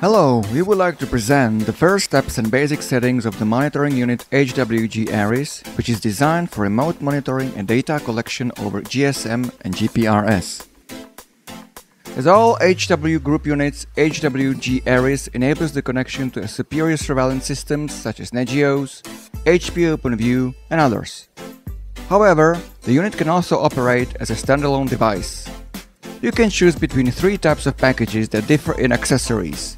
Hello, we would like to present the first steps and basic settings of the monitoring unit HWG Ares, which is designed for remote monitoring and data collection over GSM and GPRS. As all HW group units, HWG Ares enables the connection to superior surveillance systems such as Nagios, HP OpenView, and others. However, the unit can also operate as a standalone device. You can choose between three types of packages that differ in accessories.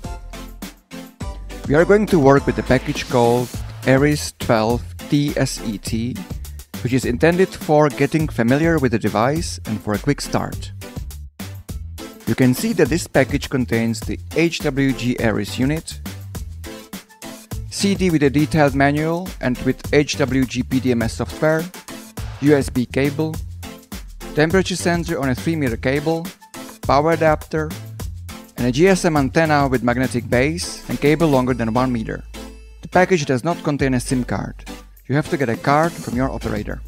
We are going to work with a package called Ares 12 TSET, which is intended for getting familiar with the device and for a quick start. You can see that this package contains the HWG Ares unit, CD with a detailed manual and with HWG PDMS software, USB cable, temperature sensor on a 3 meter cable, power adapter, and a GSM antenna with magnetic base and cable longer than 1 meter. The package does not contain a SIM card. You have to get a card from your operator.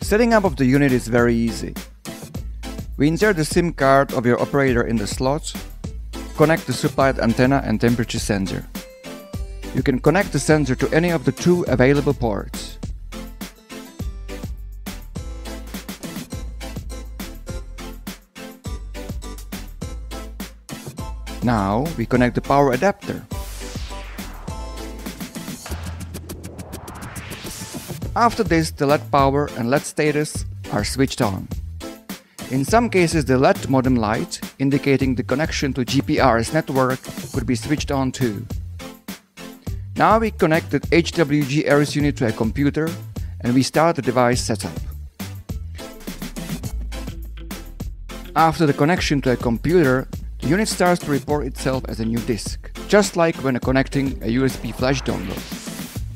Setting up of the unit is very easy. We insert the SIM card of your operator in the slot, connect the supplied antenna and temperature sensor. You can connect the sensor to any of the two available ports. Now we connect the power adapter. After this, the LED power and LED status are switched on. In some cases, the LED modem light, indicating the connection to GPRS network, could be switched on too. Now we connect the HWG Ares unit to a computer and we start the device setup. After the connection to a computer, the unit starts to report itself as a new disk, just like when connecting a USB flash dongle.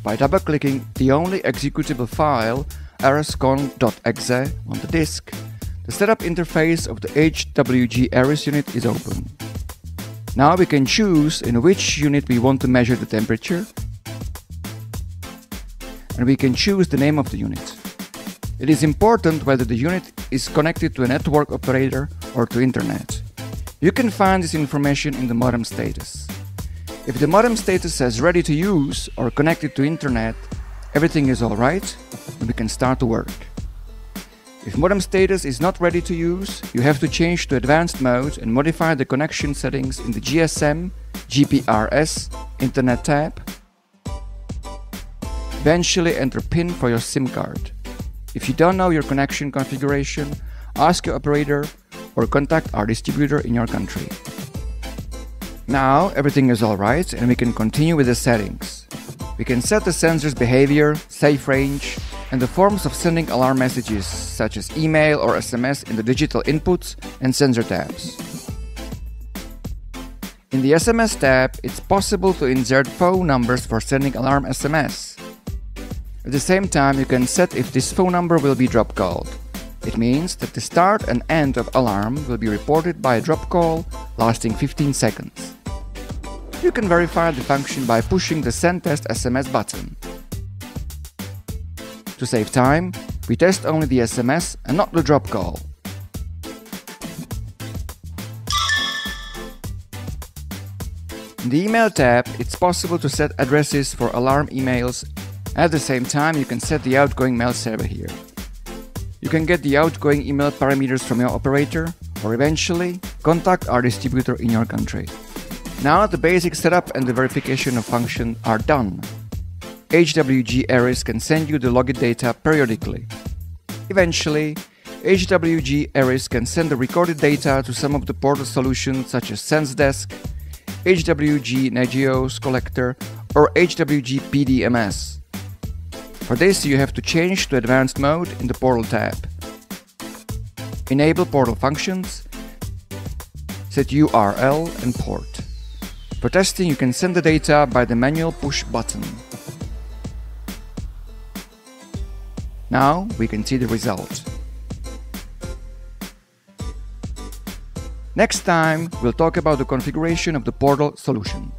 By double-clicking the only executable file, ariscon.exe, on the disk, the setup interface of the HWG Ares unit is open. Now we can choose in which unit we want to measure the temperature, and we can choose the name of the unit. It is important whether the unit is connected to a network operator or to internet. You can find this information in the modem status. If the modem status says ready to use or connected to internet, everything is alright and we can start to work. If modem status is not ready to use, you have to change to advanced mode and modify the connection settings in the GSM, GPRS, Internet tab. Eventually enter PIN for your SIM card. If you don't know your connection configuration, ask your operator or contact our distributor in your country. Now everything is alright and we can continue with the settings. We can set the sensor's behavior, safe range, and the forms of sending alarm messages such as email or SMS in the digital inputs and sensor tabs. In the SMS tab, it's possible to insert phone numbers for sending alarm SMS. At the same time, you can set if this phone number will be drop called. It means that the start and end of alarm will be reported by a drop call lasting 15 seconds. You can verify the function by pushing the Send Test SMS button. To save time, we test only the SMS and not the drop call. In the Email tab, it's possible to set addresses for alarm emails. At the same time, you can set the outgoing mail server here. You can get the outgoing email parameters from your operator, or eventually, contact our distributor in your country. Now the basic setup and the verification of function are done. HWG Ares can send you the login data periodically. Eventually, HWG Ares can send the recorded data to some of the portal solutions such as SensDesk, HWG Nagios Collector, or HWG PDMS. For this you have to change to advanced mode in the portal tab. Enable portal functions, set URL and port. For testing you can send the data by the manual push button. Now we can see the result. Next time we'll talk about the configuration of the portal solution.